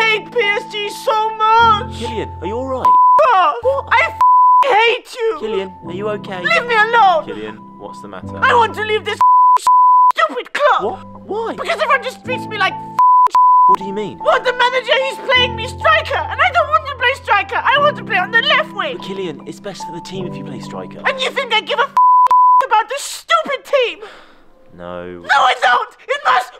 hate PSG so much. Kylian, are you alright? What? I f- hate you. Kylian, are you okay? Leave me alone. Kylian, what's the matter? I want to leave this stupid club. What? Why? Because everyone just treats me like What do you mean? Well, the manager, he's playing me striker, and I don't want to play striker. I want to play on the left wing. Kylian, it's best for the team if you play striker. And you think I give a about this stupid team? No. No, I don't. It must.